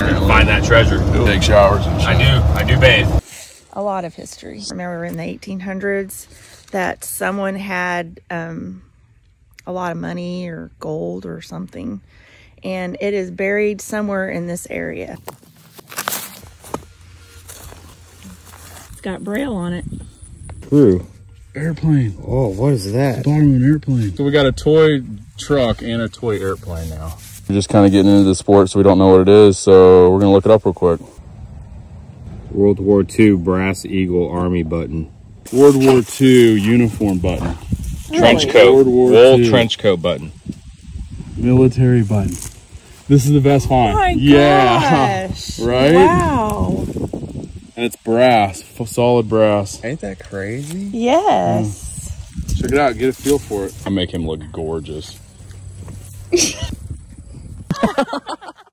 Find that treasure. Take showers and I do. I do bathe. a lot of history. Remember in the 1800s that someone had um, a lot of money or gold or something, and it is buried somewhere in this area. It's got braille on it. Crew. Airplane. Oh, what is that? Bottom of an airplane. So we got a toy truck and a toy airplane now. We're just kind of getting into the sport, so we don't know what it is. So we're gonna look it up real quick. World War II brass eagle army button. World War II uniform button. Trench Really? coat. World War Wool II. trench coat button. Military button. This is the best find. Oh my yeah, gosh. Right? Wow. And it's brass, f- solid brass. Ain't that crazy? Yes. Hmm. Check it out, get a feel for it. I make him look gorgeous.